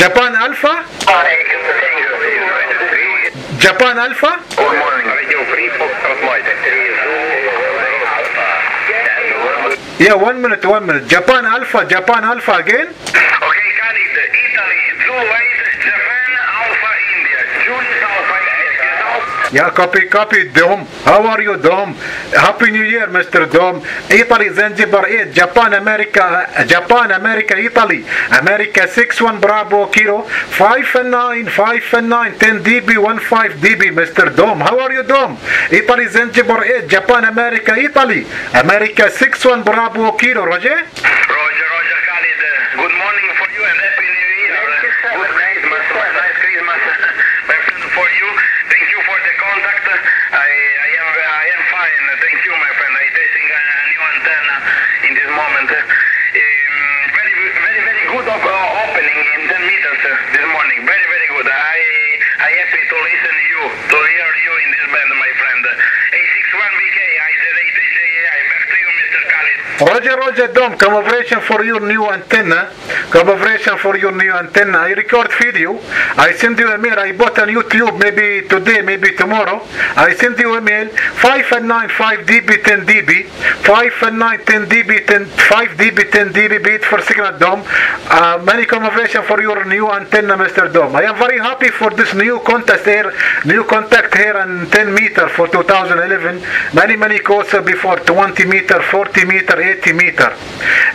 Japan Alpha? Japan Alpha? Yeah, one minute, one minute. Japan Alpha, Japan Alpha again? Okay, Italy, Yeah, copy, copy, Dom. How are you, Dom? Happy New Year, Mr. Dom. Italy, Zanzibar 8, Japan, America, Japan, America, Italy. America 6-1, Bravo, Kilo. 5 and 9, 5 and 9, 10 dB, 1 5 dB, Mr. Dom. How are you, Dom? Italy, Zanzibar 8, Japan, America, Italy. America 6-1, Bravo, Kilo. Roger? Roger, Roger, Khalid. Good morning for you and Happy New Year. Good Christmas, nice Christmas, Thank you, my friend. I testing a new antenna in this moment. Um, very, very, very good op- uh, opening in 10 meters uh, this morning. Very, very good. I I happy to listen to you, to hear you in this band, my friend. A61BK, I8JA. Back to you, Mr. Khalid. Roger, Roger, Dom, collaboration for your new antenna. Collaboration for your new antenna. I record video. I send you a mail. I bought on YouTube maybe today, maybe tomorrow. I send you a mail. 5 and 9, 5 dB, 10 dB. 5 and 9, 10 dB, 10, 5 dB, 10 dB beat for signal Dom. Uh, many collaboration for your new antenna, Mr. Dom. I am very happy for this new contest here, new contact here and 10 meter for 2011. Many, many calls before 20 meter, 40 meter, 80 meter.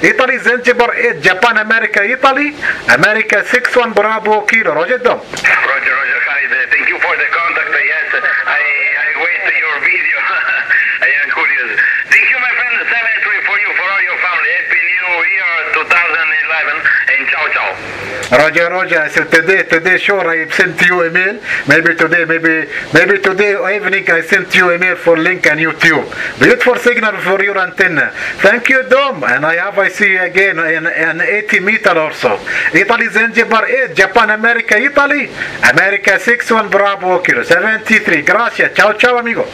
Italy, Zanzibar 8, Japan, America, Italy, America 61 Bravo Kilo. Roger Dom. Roger, Roger, Khalid. uh, Thank you for the contact. uh, Yes, uh, I, I wait your video. I am curious. Thank you, my friend. Seven three for you, for all your family. Happy New Year 2011 and ciao, ciao. Roger, Roger. I said today, today, sure, I sent you email. Maybe today, maybe, maybe today evening, I sent you email for link and YouTube. Beautiful signal for your antenna. Thank you, Dom. And I have, I see you again in, in 80 meter or so. Italy, Zanzibar 8, Japan, America, Italy, America 6, 1, Bravo Kilo 73. Gracias. Ciao, ciao, amigo.